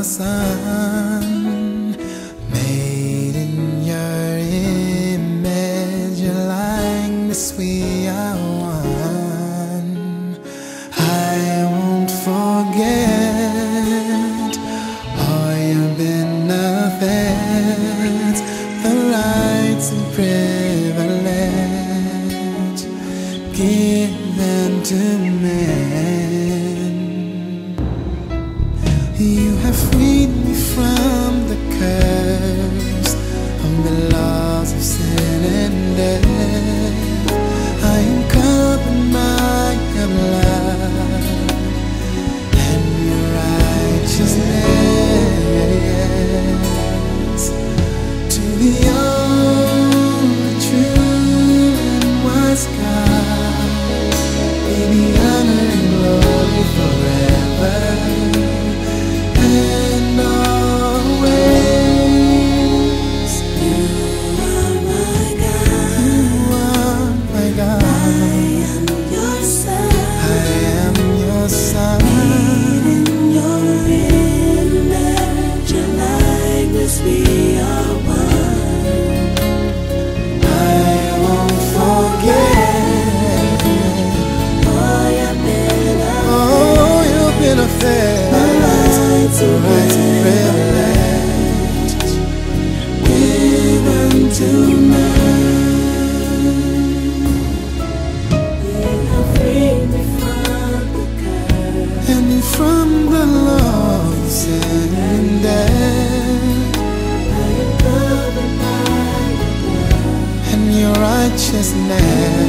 the sun Made in your image You're like this we are one. I won't forget All your benefits The rights and privilege Given to men have freed me from darkness now.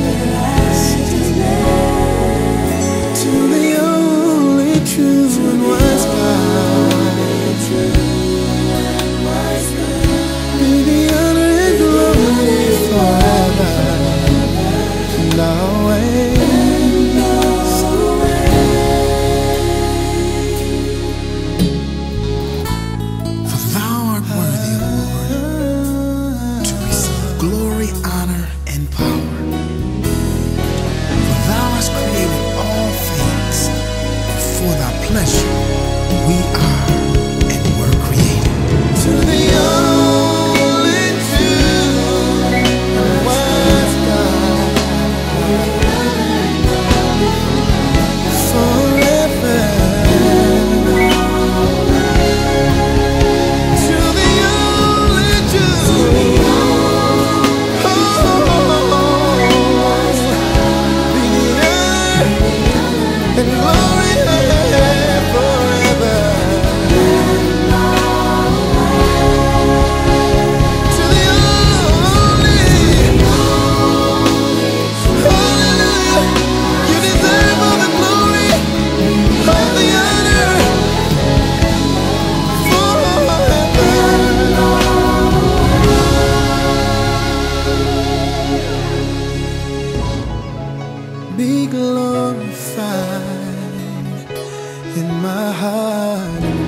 Mexe. be glorified in my heart.